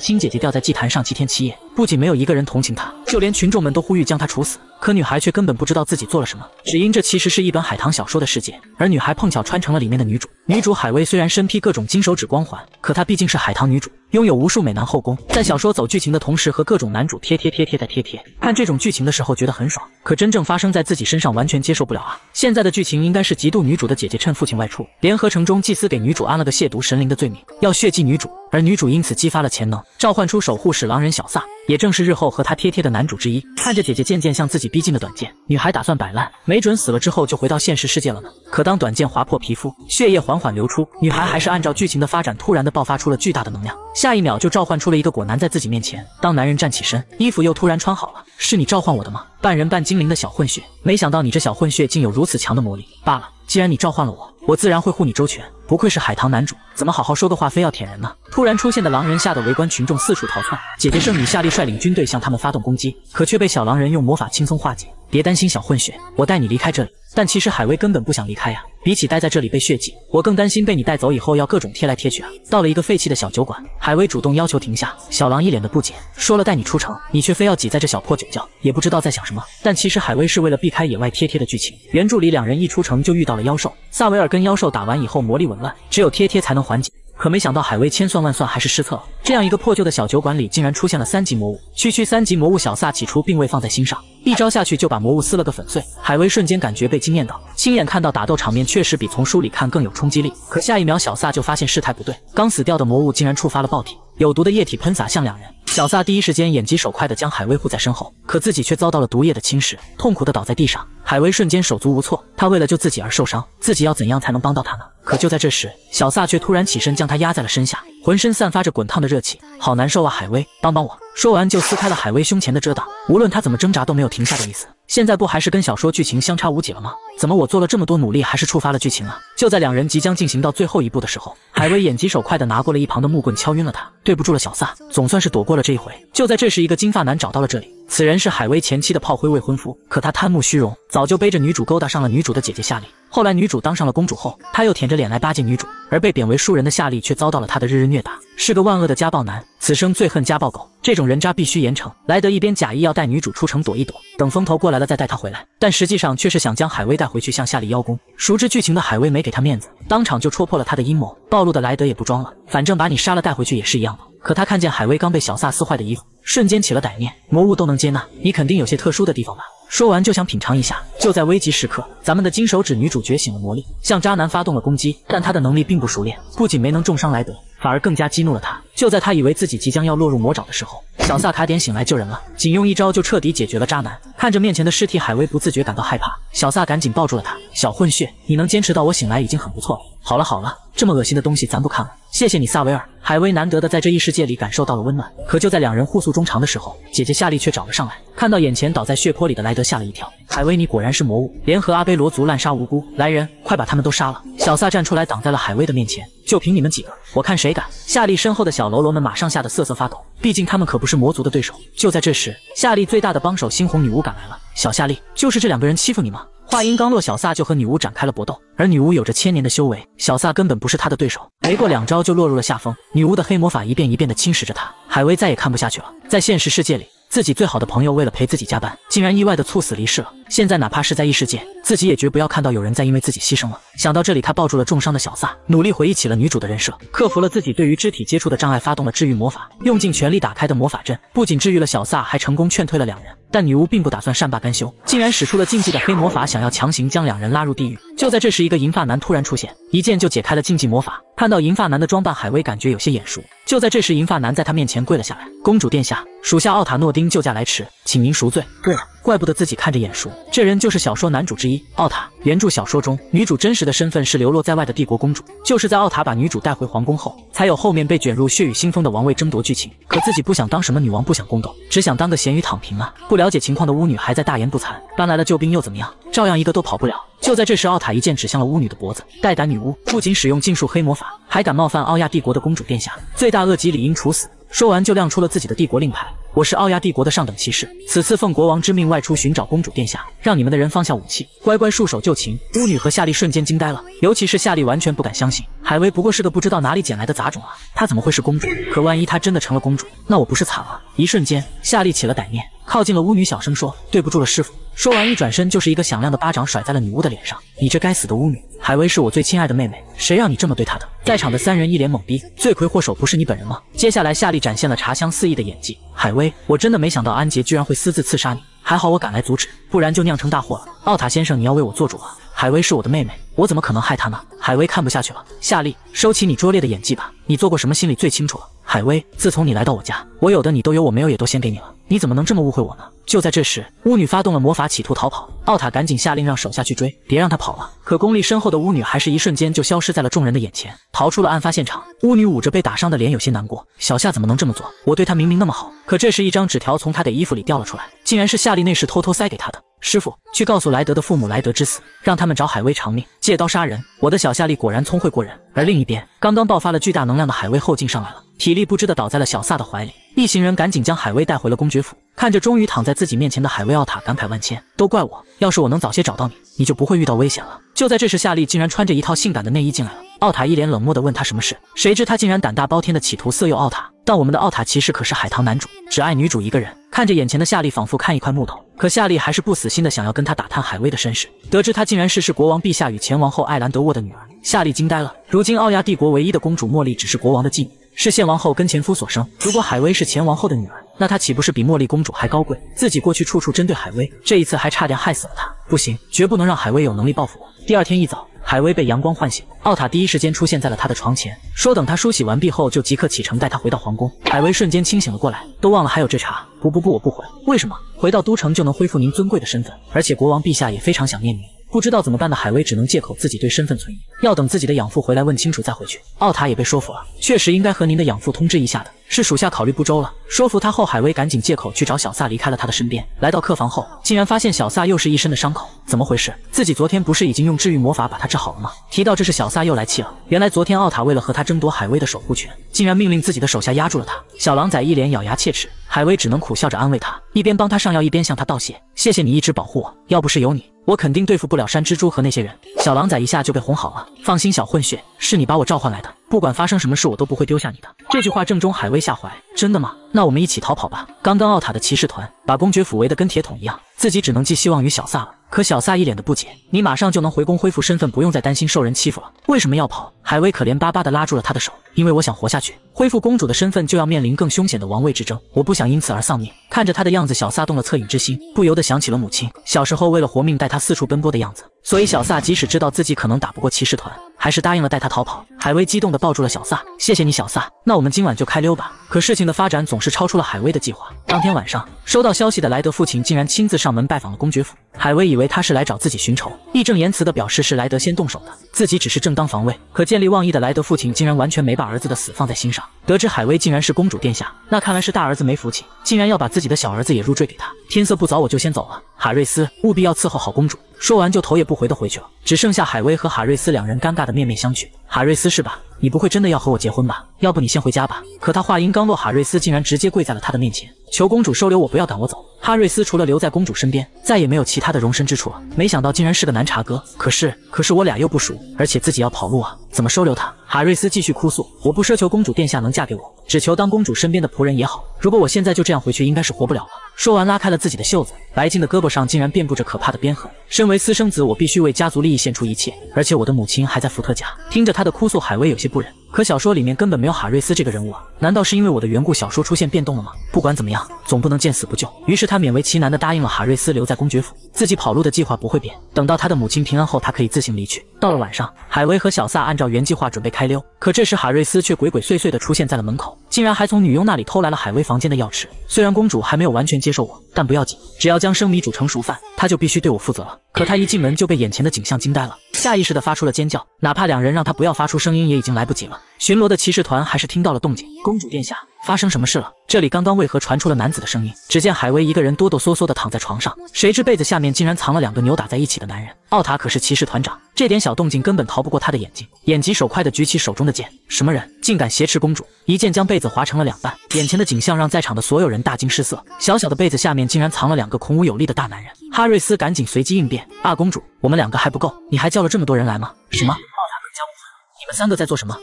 亲姐姐吊在祭坛上七天七夜，不仅没有一个人同情她，就连群众们都呼吁将她处死。可女孩却根本不知道自己做了什么，只因这其实是一本海棠小说的世界，而女孩碰巧穿成了里面的女主。女主海薇虽然身披各种金手指光环，可她毕竟是海棠女主，拥有无数美男后宫，在小说走剧情的同时，和各种男主贴贴贴贴再贴贴。看这种剧情的时候觉得很爽，可真正发生在自己身上，完全接受不了啊！现在的剧情应该是嫉妒女主的姐姐趁父亲外出，联合城中祭司给女主安了个亵渎神灵的罪名，要血祭女主。而女主因此激发了潜能，召唤出守护使狼人小萨，也正是日后和她贴贴的男主之一。看着姐姐渐渐向自己逼近的短剑，女孩打算摆烂，没准死了之后就回到现实世界了呢。可当短剑划破皮肤，血液缓缓流出，女孩还是按照剧情的发展，突然的爆发出了巨大的能量，下一秒就召唤出了一个果男在自己面前。当男人站起身，衣服又突然穿好了，是你召唤我的吗？半人半精灵的小混血，没想到你这小混血竟有如此强的魔力。罢了，既然你召唤了我，我自然会护你周全。不愧是海棠男主，怎么好好说个话，非要舔人呢？突然出现的狼人吓得围观群众四处逃窜，姐姐圣女下令率领军队向他们发动攻击，可却被小狼人用魔法轻松化解。别担心，小混血，我带你离开这里。但其实海威根本不想离开呀，比起待在这里被血祭，我更担心被你带走以后要各种贴来贴去啊。到了一个废弃的小酒馆，海威主动要求停下，小狼一脸的不解，说了带你出城，你却非要挤在这小破酒窖，也不知道在想什么。但其实海威是为了避开野外贴贴的剧情。原著里两人一出城就遇到了妖兽，萨维尔跟妖兽打完以后魔力紊乱，只有贴贴才能缓解。可没想到海威千算万算还是失策了，这样一个破旧的小酒馆里竟然出现了三级魔物。区区三级魔物，小萨起初并未放在心上，一招下去就把魔物撕了个粉碎。海威瞬间感觉被惊艳到，亲眼看到打斗场面确实比从书里看更有冲击力。可下一秒小萨就发现事态不对，刚死掉的魔物竟然触发了爆体，有毒的液体喷洒向两人。小萨第一时间眼疾手快地将海威护在身后，可自己却遭到了毒液的侵蚀，痛苦地倒在地上。海威瞬间手足无措，他为了救自己而受伤，自己要怎样才能帮到他呢？可就在这时，小萨却突然起身将他压在了身下，浑身散发着滚烫的热气，好难受啊！海威，帮帮我！说完就撕开了海威胸前的遮挡，无论他怎么挣扎都没有停下的意思。现在不还是跟小说剧情相差无几了吗？怎么我做了这么多努力，还是触发了剧情啊？就在两人即将进行到最后一步的时候，海威眼疾手快地拿过了一旁的木棍，敲晕了他。对不住了，小萨，总算是躲过了这一回。就在这时，一个金发男找到了这里，此人是海威前妻的炮灰未婚夫，可他贪慕虚荣，早就背着女主勾搭上了女主的姐姐夏丽。后来女主当上了公主后，他又舔着脸来巴结女主，而被贬为庶人的夏丽却遭到了他的日日虐打，是个万恶的家暴男，此生最恨家暴狗，这种人渣必须严惩。莱德一边假意要带女主出城躲一躲，等风头过来了再带她回来，但实际上却是想将海威带回去向夏利邀功。熟知剧情的海威没给他面子，当场就戳破了他的阴谋。暴露的莱德也不装了，反正把你杀了带回去也是一样的。可他看见海威刚被小萨撕坏的衣服，瞬间起了歹念，魔物都能接纳，你肯定有些特殊的地方吧？说完就想品尝一下。就在危急时刻，咱们的金手指女主觉醒了魔力，向渣男发动了攻击。但她的能力并不熟练，不仅没能重伤莱德，反而更加激怒了他。就在他以为自己即将要落入魔爪的时候，小萨卡点醒来救人了，仅用一招就彻底解决了渣男。看着面前的尸体，海威不自觉感到害怕。小萨赶紧抱住了他，小混血，你能坚持到我醒来已经很不错了。好了好了，这么恶心的东西咱不看了，谢谢你，萨维尔。海威难得的在这异世界里感受到了温暖。可就在两人互诉衷肠的时候，姐姐夏莉却找了上来，看到眼前倒在血泊里的莱德，吓了一跳。海威，你果然是魔物，联合阿贝罗族滥杀无辜，来人，快把他们都杀了！小萨站出来挡在了海威的面前，就凭你们几个，我看谁敢！夏丽身后的小喽啰们马上吓得瑟瑟发抖，毕竟他们可不是魔族的对手。就在这时，夏丽最大的帮手猩红女巫赶来了。小夏丽，就是这两个人欺负你吗？话音刚落，小萨就和女巫展开了搏斗，而女巫有着千年的修为，小萨根本不是他的对手，没过两招就落入了下风。女巫的黑魔法一遍一遍地侵蚀着他，海威再也看不下去了。在现实世界里，自己最好的朋友为了陪自己加班，竟然意外的猝死离世了。现在哪怕是在异世界，自己也绝不要看到有人在因为自己牺牲了。想到这里，他抱住了重伤的小萨，努力回忆起了女主的人设，克服了自己对于肢体接触的障碍，发动了治愈魔法，用尽全力打开的魔法阵，不仅治愈了小萨，还成功劝退了两人。但女巫并不打算善罢甘休，竟然使出了禁忌的黑魔法，想要强行将两人拉入地狱。就在这时，一个银发男突然出现，一剑就解开了禁忌魔法。看到银发男的装扮，海威感觉有些眼熟。就在这时，银发男在他面前跪了下来：“公主殿下，属下奥塔诺丁救驾来迟，请您赎罪。”对了，怪不得自己看着眼熟，这人就是小说男主之一奥塔。原著小说中，女主真实的身份是流落在外的帝国公主，就是在奥塔把女主带回皇宫后，才有后面被卷入血雨腥风的王位争夺剧情。可自己不想当什么女王，不想宫斗，只想当个咸鱼躺平啊！不了解情况的巫女还在大言不惭，搬来了救兵又怎么样？照样一个都跑不了。就在这时，奥塔一剑指向了巫女的脖子。带胆女巫不仅使用禁术黑魔法，还敢冒犯奥亚帝国的公主殿下，罪大恶极，理应处死。说完就亮出了自己的帝国令牌。我是奥亚帝国的上等骑士，此次奉国王之命外出寻找公主殿下，让你们的人放下武器，乖乖束手就擒。巫女和夏丽瞬间惊呆了，尤其是夏丽完全不敢相信，海威不过是个不知道哪里捡来的杂种啊，她怎么会是公主？可万一她真的成了公主，那我不是惨了？一瞬间，夏丽起了歹念，靠近了巫女，小声说：“对不住了，师傅。”说完，一转身就是一个响亮的巴掌甩在了女巫的脸上。你这该死的巫女！海薇是我最亲爱的妹妹，谁让你这么对她的？在场的三人一脸懵逼，罪魁祸首不是你本人吗？接下来，夏丽展现了茶香四溢的演技。海薇，我真的没想到安杰居然会私自刺杀你，还好我赶来阻止，不然就酿成大祸了。奥塔先生，你要为我做主啊！海薇是我的妹妹，我怎么可能害她呢？海薇看不下去了，夏丽，收起你拙劣的演技吧，你做过什么心里最清楚了。海薇，自从你来到我家，我有的你都有，我没有也都先给你了，你怎么能这么误会我呢？就在这时，巫女发动了魔法，企图逃跑。奥塔赶紧下令让手下去追，别让她跑了。可功力深厚的巫女还是一瞬间就消失在了众人的眼前，逃出了案发现场。巫女捂着被打伤的脸，有些难过。小夏怎么能这么做？我对她明明那么好。可这时，一张纸条从她的衣服里掉了出来，竟然是夏丽那时偷偷塞给她的。师傅，去告诉莱德的父母莱德之死，让他们找海威偿命，借刀杀人。我的小夏丽果然聪慧过人。而另一边，刚刚爆发了巨大能量的海威后劲上来了，体力不支的倒在了小萨的怀里。一行人赶紧将海威带回了公爵府，看着终于躺在自己面前的海威奥塔，感慨万千。都怪我，要是我能早些找到你，你就不会遇到危险了。就在这时，夏丽竟然穿着一套性感的内衣进来了。奥塔一脸冷漠地问他什么事，谁知他竟然胆大包天的企图色诱奥塔。但我们的奥塔骑士可是海棠男主，只爱女主一个人。看着眼前的夏利，仿佛看一块木头，可夏丽还是不死心的想要跟他打探海威的身世。得知他竟然是是国王陛下与前王后艾兰德沃的女儿，夏丽惊呆了。如今奥亚帝国唯一的公主茉莉只是国王的继女。是现王后跟前夫所生。如果海薇是前王后的女儿，那她岂不是比茉莉公主还高贵？自己过去处处针对海薇，这一次还差点害死了她。不行，绝不能让海薇有能力报复我。第二天一早，海薇被阳光唤醒，奥塔第一时间出现在了他的床前，说等他梳洗完毕后，就即刻启程带他回到皇宫。海薇瞬间清醒了过来，都忘了还有这茬。不不不，我不回。为什么？回到都城就能恢复您尊贵的身份，而且国王陛下也非常想念您。不知道怎么办的海威只能借口自己对身份存疑，要等自己的养父回来问清楚再回去。奥塔也被说服了，确实应该和您的养父通知一下的，是属下考虑不周了。说服他后，海威赶紧借口去找小萨，离开了他的身边。来到客房后，竟然发现小萨又是一身的伤口，怎么回事？自己昨天不是已经用治愈魔法把他治好了吗？提到这事，小萨又来气了。原来昨天奥塔为了和他争夺海威的守护权，竟然命令自己的手下压住了他。小狼崽一脸咬牙切齿，海威只能苦笑着安慰他，一边帮他上药，一边向他道谢：“谢谢你一直保护我，要不是有你。”我肯定对付不了山蜘蛛和那些人。小狼崽一下就被哄好了。放心，小混血，是你把我召唤来的，不管发生什么事，我都不会丢下你的。这句话正中海威下怀。真的吗？那我们一起逃跑吧。刚刚奥塔的骑士团把公爵府围得跟铁桶一样，自己只能寄希望于小萨了。可小萨一脸的不解，你马上就能回宫恢复身份，不用再担心受人欺负了，为什么要跑？海威可怜巴巴的拉住了他的手，因为我想活下去，恢复公主的身份就要面临更凶险的王位之争，我不想因此而丧命。看着他的样子，小萨动了恻隐之心，不由得想起了母亲小时候为了活命带他四处奔波的样子，所以小萨即使知道自己可能打不过骑士团，还是答应了带他逃跑。海威激动的抱住了小萨，谢谢你，小萨，那我们今晚就开溜吧。可事情的发展总是超出了海威的计划。当天晚上，收到消息的莱德父亲竟然亲自上门拜访了公爵府。海威以为他是来找自己寻仇，义正言辞的表示是莱德先动手的，自己只是正当防卫。可见利忘义的莱德父亲竟然完全没把儿子的死放在心上。得知海威竟然是公主殿下，那看来是大儿子没福气，竟然要把自己的小儿子也入赘给他。天色不早，我就先走了。哈瑞斯，务必要伺候好公主。说完就头也不回的回去了，只剩下海威和哈瑞斯两人尴尬的面面相觑。哈瑞斯是吧？你不会真的要和我结婚吧？要不你先回家吧。可他话音刚落，哈瑞斯竟然直接跪在了他的面前，求公主收留我，不要赶我走。哈瑞斯除了留在公主身边，再也没有其他的容身之处了。没想到竟然是个男茶哥。可是，可是我俩又不熟，而且自己要跑路啊，怎么收留他？哈瑞斯继续哭诉：“我不奢求公主殿下能嫁给我，只求当公主身边的仆人也好。如果我现在就这样回去，应该是活不了了。”说完，拉开了自己的袖子，白净的胳膊上竟然遍布着可怕的鞭痕。身为私生子，我必须为家族利益献出一切，而且我的母亲还在伏特加。听着她的哭诉，海威有些不忍。可小说里面根本没有哈瑞斯这个人物啊，难道是因为我的缘故，小说出现变动了吗？不管怎么样，总不能见死不救。于是他勉为其难的答应了哈瑞斯留在公爵府，自己跑路的计划不会变。等到他的母亲平安后，他可以自行离去。到了晚上，海威和小萨按照原计划准备开溜，可这时哈瑞斯却鬼鬼祟祟的出现在了门口，竟然还从女佣那里偷来了海威房间的钥匙。虽然公主还没有完全接受我，但不要紧，只要将生米煮成熟饭，她就必须对我负责了。可他一进门就被眼前的景象惊呆了，下意识地发出了尖叫，哪怕两人让他不要发出声音，也已经来不及了。巡逻的骑士团还是听到了动静。公主殿下，发生什么事了？这里刚刚为何传出了男子的声音？只见海薇一个人哆哆嗦嗦地躺在床上，谁知被子下面竟然藏了两个扭打在一起的男人。奥塔可是骑士团长，这点小动静根本逃不过他的眼睛，眼疾手快地举起手中的剑。什么人竟敢挟持公主？一剑将被子划成了两半。眼前的景象让在场的所有人大惊失色，小小的被子下面竟然藏了两个孔武有力的大男人。哈瑞斯赶紧随机应变：二，公主，我们两个还不够，你还叫了这么多人来吗？什么？奥塔可将我你们三个在做什么？